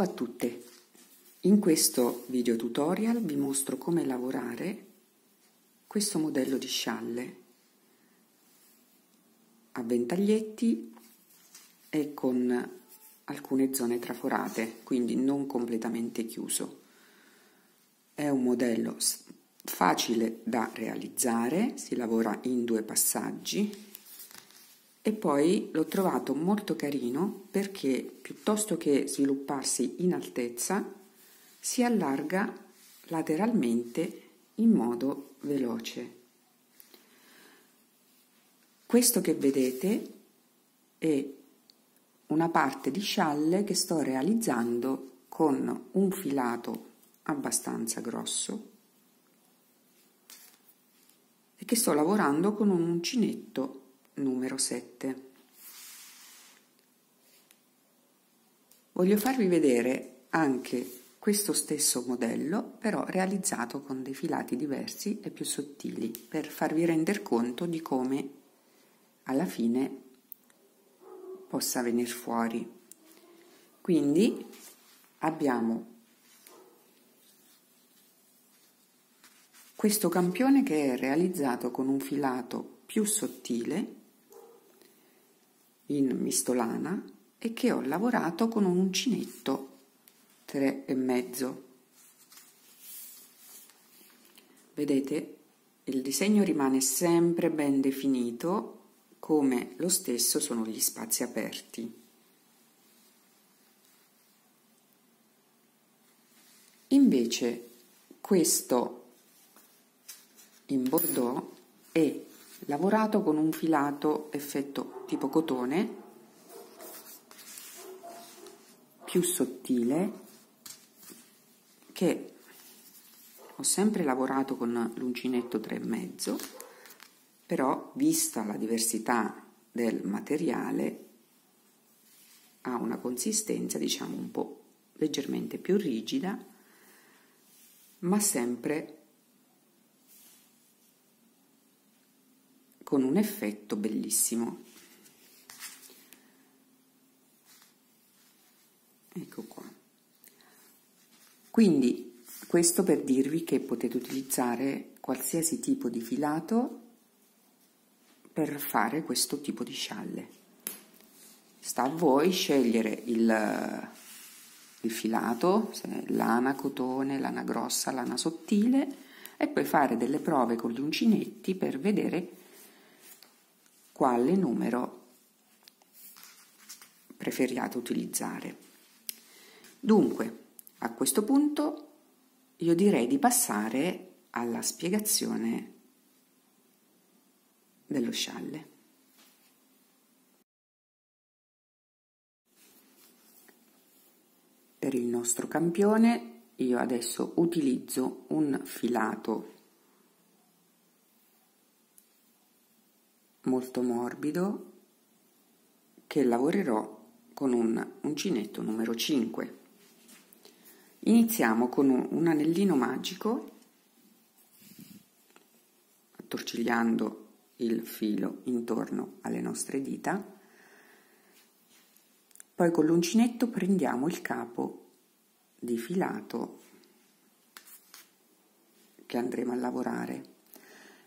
Ciao a tutte! In questo video tutorial vi mostro come lavorare questo modello di scialle a ventaglietti e con alcune zone traforate, quindi non completamente chiuso. È un modello facile da realizzare, si lavora in due passaggi e poi l'ho trovato molto carino perché piuttosto che svilupparsi in altezza si allarga lateralmente in modo veloce. Questo che vedete è una parte di scialle che sto realizzando con un filato abbastanza grosso e che sto lavorando con un uncinetto numero 7. Voglio farvi vedere anche questo stesso modello, però realizzato con dei filati diversi e più sottili, per farvi rendere conto di come alla fine possa venire fuori. Quindi abbiamo questo campione che è realizzato con un filato più sottile in mistolana e che ho lavorato con un uncinetto tre e mezzo. Vedete, il disegno rimane sempre ben definito, come lo stesso sono gli spazi aperti. Invece questo in bordeaux è lavorato con un filato effetto tipo cotone più sottile che ho sempre lavorato con l'uncinetto 3,5 però vista la diversità del materiale ha una consistenza diciamo un po' leggermente più rigida ma sempre con un effetto bellissimo. Ecco qua. Quindi questo per dirvi che potete utilizzare qualsiasi tipo di filato per fare questo tipo di scialle. Sta a voi scegliere il, il filato, se lana, cotone, lana grossa, lana sottile e poi fare delle prove con gli uncinetti per vedere quale numero preferiate utilizzare. Dunque, a questo punto io direi di passare alla spiegazione dello scialle. Per il nostro campione io adesso utilizzo un filato molto morbido che lavorerò con un uncinetto numero 5. Iniziamo con un anellino magico attorcigliando il filo intorno alle nostre dita. Poi con l'uncinetto prendiamo il capo di filato che andremo a lavorare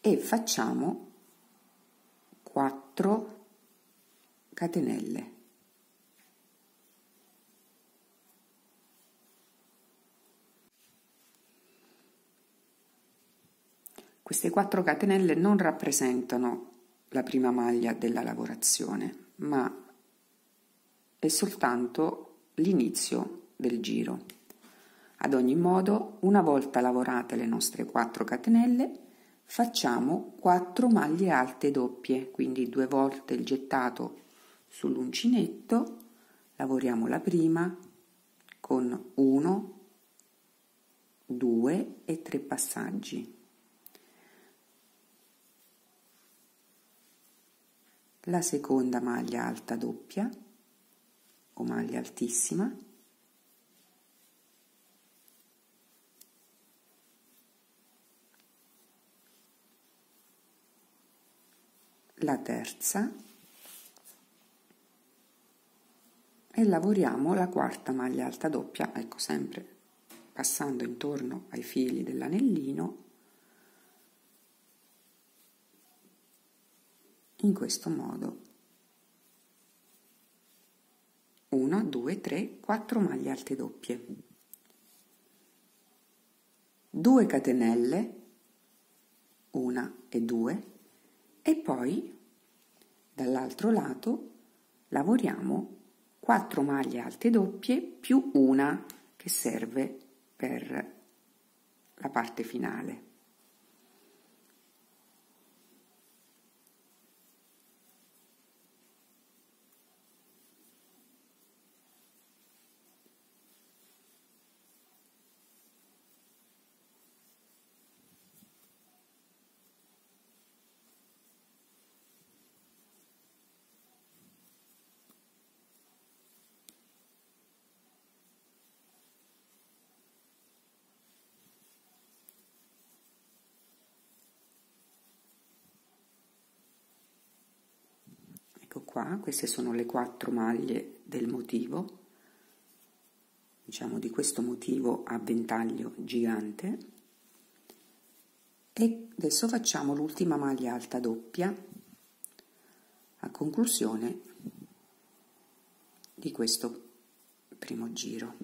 e facciamo 4 catenelle. Queste 4 catenelle non rappresentano la prima maglia della lavorazione, ma è soltanto l'inizio del giro. Ad ogni modo, una volta lavorate le nostre 4 catenelle, facciamo 4 maglie alte doppie, quindi due volte il gettato sull'uncinetto, lavoriamo la prima con 1, 2 e 3 passaggi. La seconda maglia alta doppia o maglia altissima la terza, e lavoriamo la quarta maglia alta doppia, ecco sempre passando intorno ai fili dell'anellino in questo modo 1 2 3 4 maglie alte doppie 2 catenelle 1 e 2 e poi dall'altro lato lavoriamo 4 maglie alte doppie più una che serve per la parte finale. Qua, queste sono le quattro maglie del motivo, diciamo di questo motivo a ventaglio gigante e adesso facciamo l'ultima maglia alta doppia a conclusione di questo primo giro.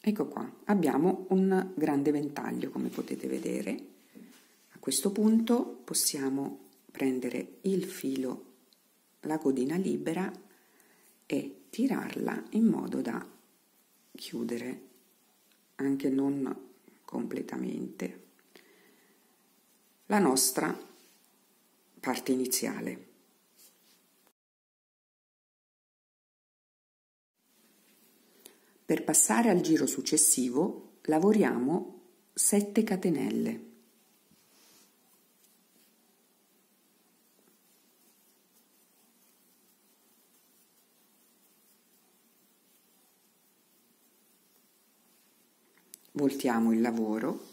Ecco qua, abbiamo un grande ventaglio come potete vedere. A questo punto possiamo prendere il filo, la codina libera e tirarla in modo da chiudere anche non completamente la nostra parte iniziale. Per passare al giro successivo lavoriamo 7 catenelle. Voltiamo il lavoro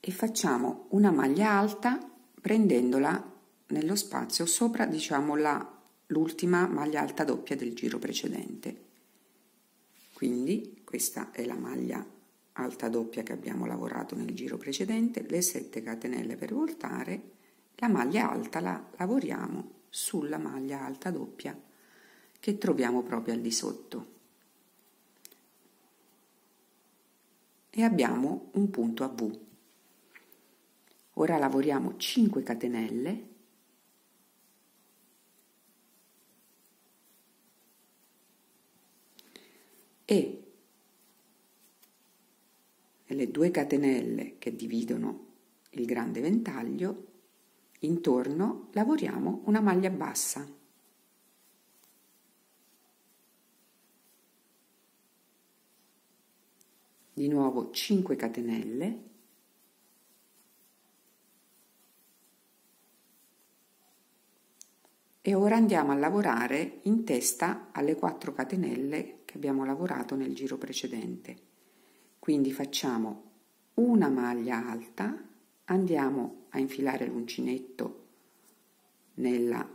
e facciamo una maglia alta prendendola nello spazio sopra diciamo l'ultima maglia alta doppia del giro precedente. Quindi questa è la maglia alta doppia che abbiamo lavorato nel giro precedente le 7 catenelle per voltare la maglia alta la lavoriamo sulla maglia alta doppia che troviamo proprio al di sotto e abbiamo un punto a V. Ora lavoriamo 5 catenelle e nelle due catenelle che dividono il grande ventaglio intorno lavoriamo una maglia bassa. Di nuovo 5 catenelle. E ora andiamo a lavorare in testa alle 4 catenelle che abbiamo lavorato nel giro precedente. Quindi facciamo una maglia alta andiamo a infilare l'uncinetto nella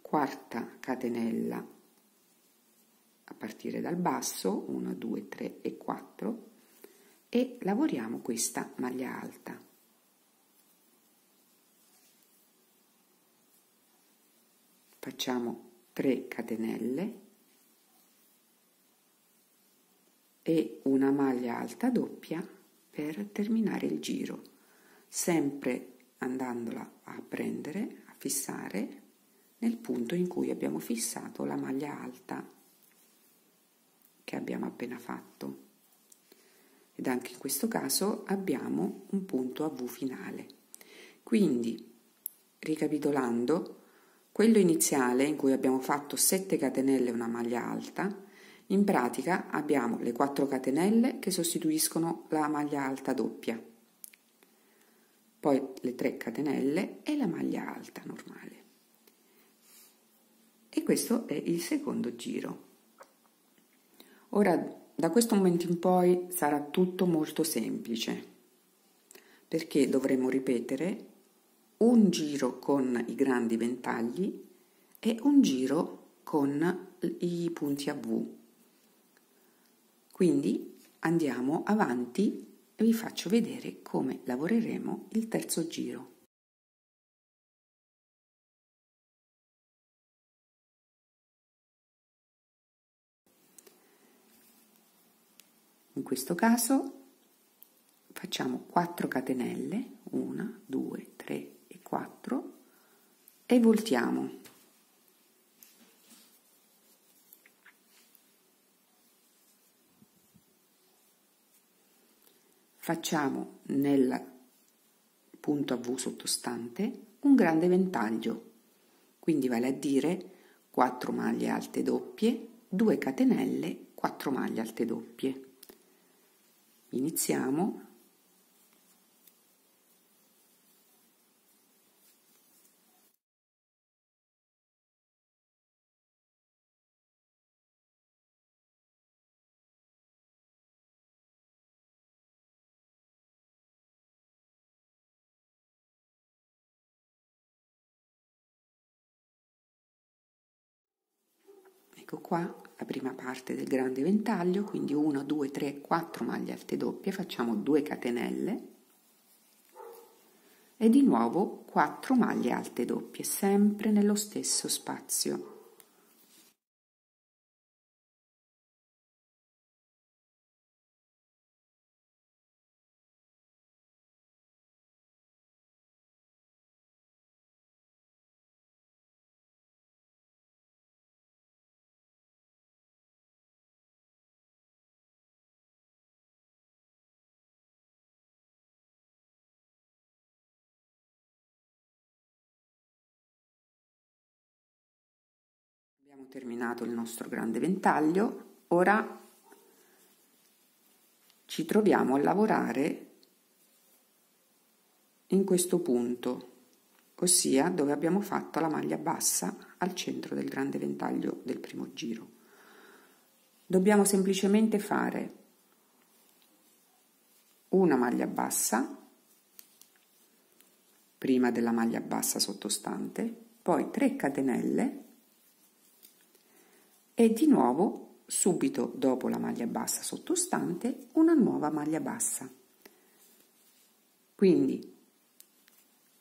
quarta catenella a partire dal basso 1 2 3 e 4 e lavoriamo questa maglia alta. Facciamo 3 catenelle e una maglia alta doppia per terminare il giro sempre andandola a prendere a fissare nel punto in cui abbiamo fissato la maglia alta che abbiamo appena fatto. Ed anche in questo caso abbiamo un punto a V finale. Quindi, ricapitolando, quello iniziale in cui abbiamo fatto 7 catenelle e una maglia alta, in pratica abbiamo le 4 catenelle che sostituiscono la maglia alta doppia, poi le 3 catenelle e la maglia alta normale. E questo è il secondo giro. Ora, da questo momento in poi sarà tutto molto semplice, perché dovremo ripetere un giro con i grandi ventagli e un giro con i punti a V. Quindi andiamo avanti e vi faccio vedere come lavoreremo il terzo giro. Questo caso facciamo 4 catenelle, 1, 2, 3 e 4 e voltiamo. Facciamo nel punto a V sottostante un grande ventaglio, quindi vale a dire 4 maglie alte doppie, 2 catenelle, 4 maglie alte doppie. Iniziamo. Ecco qua la prima parte del grande ventaglio, quindi 1, 2, 3, 4 maglie alte doppie, facciamo 2 catenelle e di nuovo 4 maglie alte doppie, sempre nello stesso spazio. Abbiamo terminato il nostro grande ventaglio, ora ci troviamo a lavorare in questo punto, ossia dove abbiamo fatto la maglia bassa al centro del grande ventaglio del primo giro. Dobbiamo semplicemente fare una maglia bassa prima della maglia bassa sottostante, poi 3 catenelle e di nuovo subito dopo la maglia bassa sottostante una nuova maglia bassa. Quindi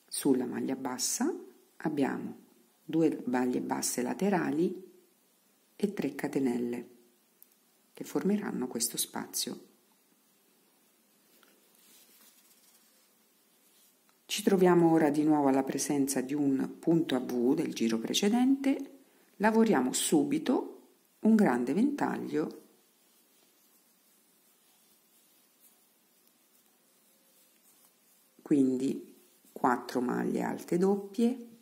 sulla maglia bassa abbiamo due maglie basse laterali e 3 catenelle che formeranno questo spazio. Ci troviamo ora di nuovo alla presenza di un punto a V del giro precedente, lavoriamo subito un grande ventaglio quindi 4 maglie alte doppie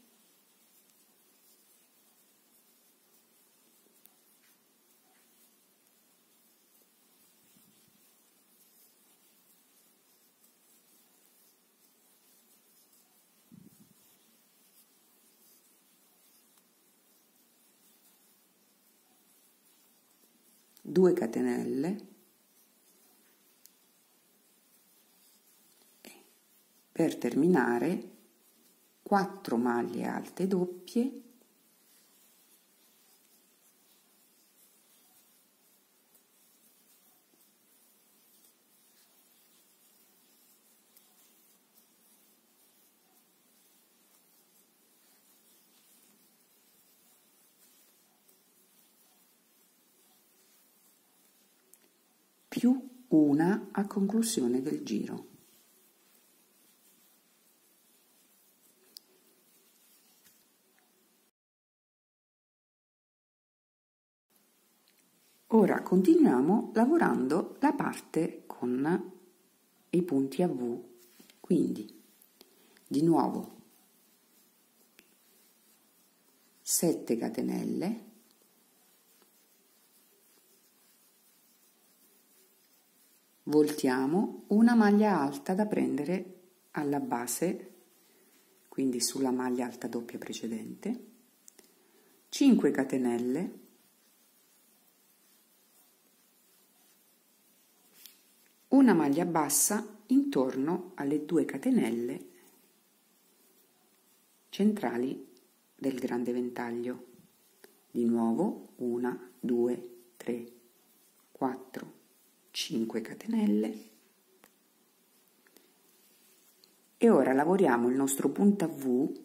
due catenelle. Per terminare 4 maglie alte doppie più una a conclusione del giro. Ora continuiamo lavorando la parte con i punti a V, quindi di nuovo 7 catenelle voltiamo una maglia alta da prendere alla base, quindi sulla maglia alta doppia precedente, 5 catenelle, una maglia bassa intorno alle due catenelle centrali del grande ventaglio. di nuovo 1 2 3 4 5 catenelle e ora lavoriamo il nostro punta V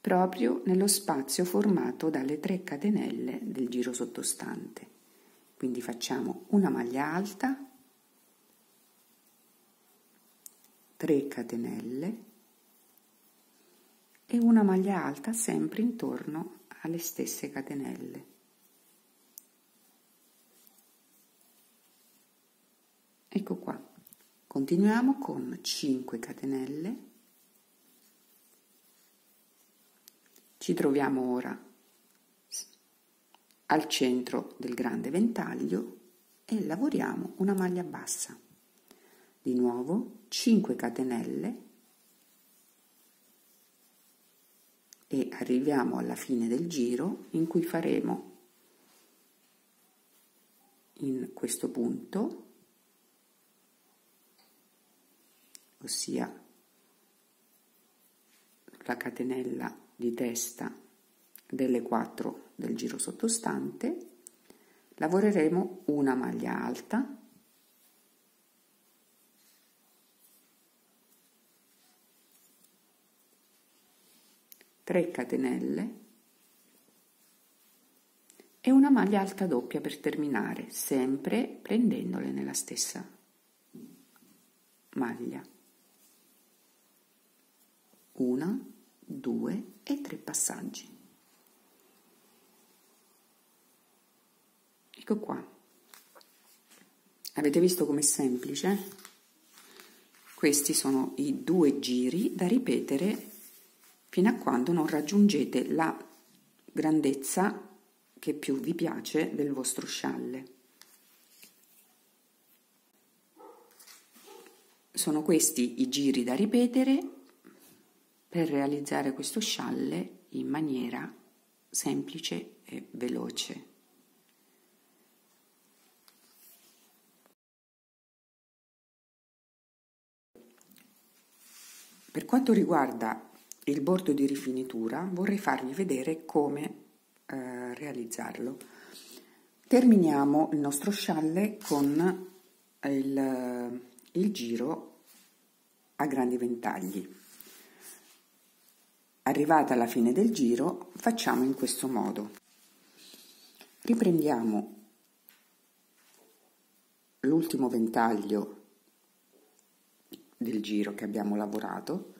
proprio nello spazio formato dalle 3 catenelle del giro sottostante quindi facciamo una maglia alta 3 catenelle e una maglia alta sempre intorno alle stesse catenelle. Ecco qua. Continuiamo con 5 catenelle. Ci troviamo ora al centro del grande ventaglio e lavoriamo una maglia bassa. Di nuovo 5 catenelle e arriviamo alla fine del giro in cui faremo in questo punto, ossia la catenella di testa delle 4 del giro sottostante, lavoreremo una maglia alta 3 catenelle e una maglia alta doppia per terminare, sempre prendendole nella stessa maglia. Una, due e tre passaggi. Ecco qua. Avete visto com'è semplice? Questi sono i due giri da ripetere fino a quando non raggiungete la grandezza che più vi piace del vostro scialle. Sono questi i giri da ripetere per realizzare questo scialle in maniera semplice e veloce. Per quanto riguarda il bordo di rifinitura vorrei farvi vedere come eh, realizzarlo. Terminiamo il nostro scialle con il, il giro a grandi ventagli. Arrivata alla fine del giro facciamo in questo modo. Riprendiamo l'ultimo ventaglio del giro che abbiamo lavorato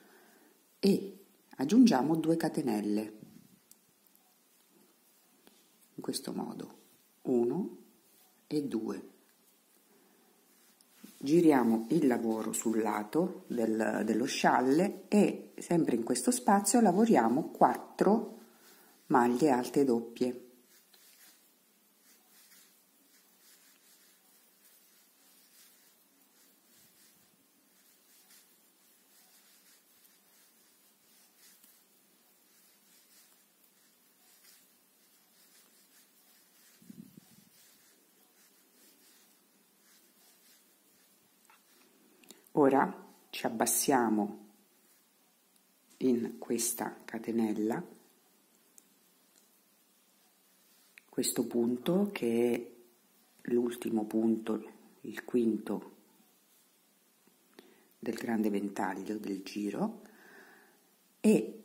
e aggiungiamo 2 catenelle. In questo modo. 1 e 2 giriamo il lavoro sul lato del, dello scialle e sempre in questo spazio lavoriamo 4 maglie alte doppie Ora ci abbassiamo in questa catenella, questo punto che è l'ultimo punto, il quinto del grande ventaglio del giro e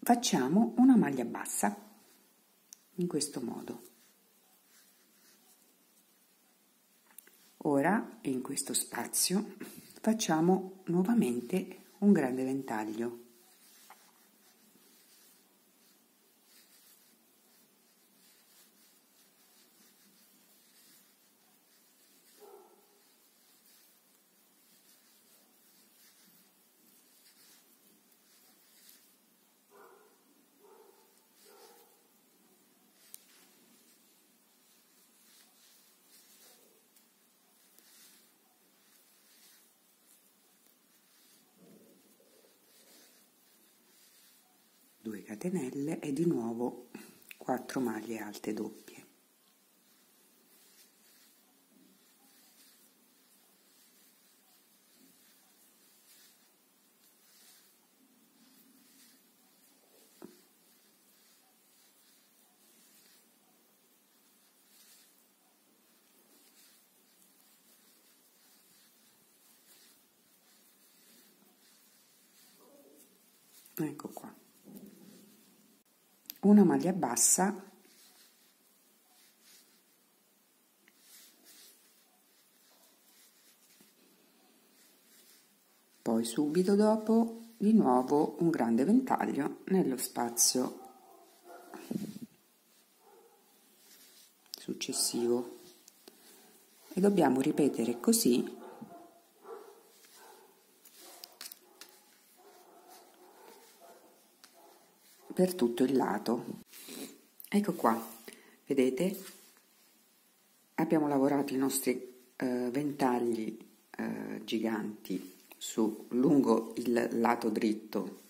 facciamo una maglia bassa in questo modo. Ora in questo spazio facciamo nuovamente un grande ventaglio. Catenelle e di nuovo 4 maglie alte doppie. ecco qua una maglia bassa. Poi subito dopo di nuovo un grande ventaglio nello spazio successivo. E dobbiamo ripetere così per tutto il lato. Ecco qua vedete? Abbiamo lavorato i nostri eh, ventagli eh, giganti su lungo il lato dritto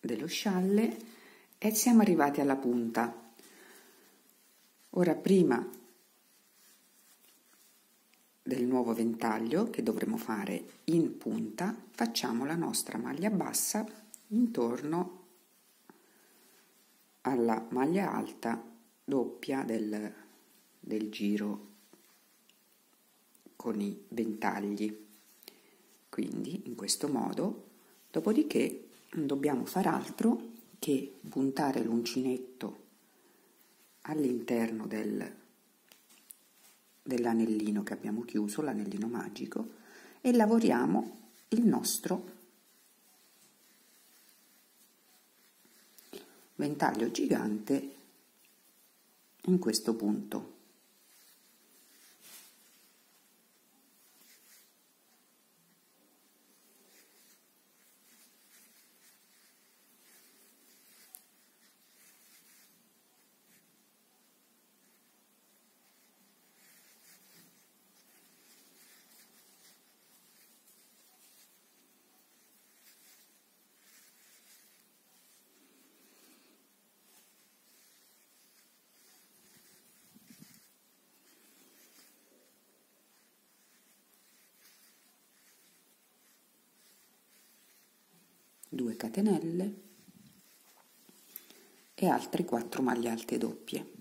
dello scialle e siamo arrivati alla punta. Ora prima del nuovo ventaglio che dovremo fare in punta facciamo la nostra maglia bassa intorno alla maglia alta doppia del, del giro con i ventagli. Quindi in questo modo dopodiché non dobbiamo far altro che puntare l'uncinetto all'interno del dell'anellino che abbiamo chiuso, l'anellino magico, e lavoriamo il nostro ventaglio gigante in questo punto. Due catenelle e altre 4 maglie alte doppie.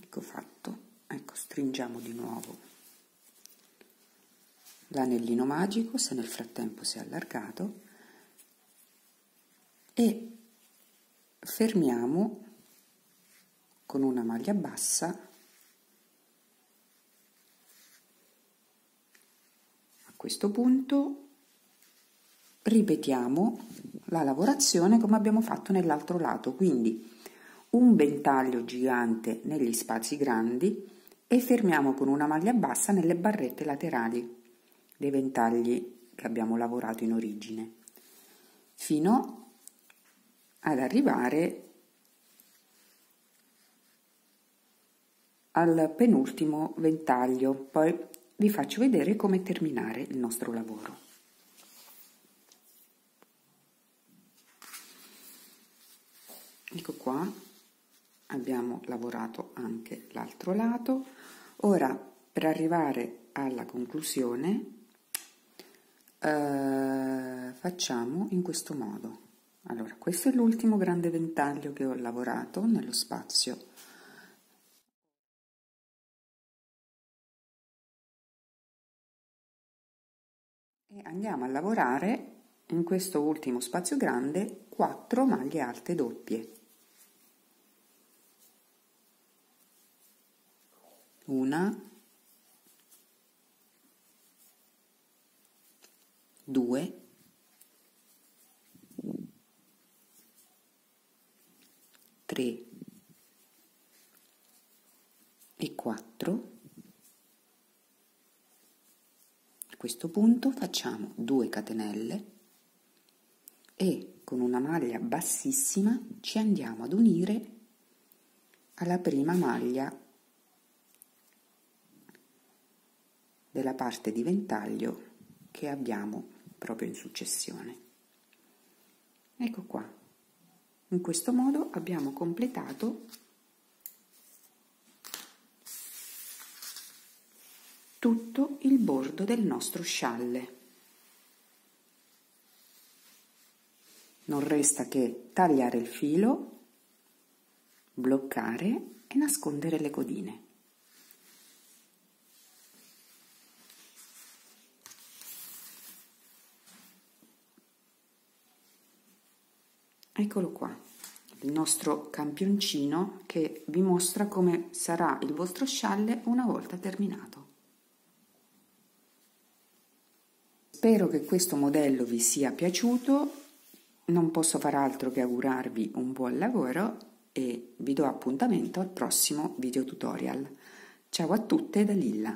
Ecco fatto. Ecco stringiamo di nuovo. L'anellino magico se nel frattempo si è allargato e fermiamo con una maglia bassa a questo punto ripetiamo la lavorazione come abbiamo fatto nell'altro lato. Quindi un ventaglio gigante negli spazi grandi e fermiamo con una maglia bassa nelle barrette laterali dei ventagli che abbiamo lavorato in origine fino ad arrivare al penultimo ventaglio. Poi vi faccio vedere come terminare il nostro lavoro. Ecco qua abbiamo lavorato anche l'altro lato. Ora per arrivare alla conclusione eh, facciamo in questo modo. Allora questo è l'ultimo grande ventaglio che ho lavorato nello spazio. E andiamo a lavorare in questo ultimo spazio grande 4 maglie alte doppie una, due, tre. E quattro. A questo punto facciamo 2 catenelle e con una maglia bassissima ci andiamo ad unire alla prima maglia della parte di ventaglio che abbiamo proprio in successione. ecco qua. In questo modo abbiamo completato tutto il bordo del nostro scialle. Non resta che tagliare il filo bloccare e nascondere le codine Eccolo qua, il nostro campioncino che vi mostra come sarà il vostro scialle una volta terminato. Spero che questo modello vi sia piaciuto, non posso far altro che augurarvi un buon lavoro e vi do appuntamento al prossimo video tutorial. Ciao a tutte da Lilla!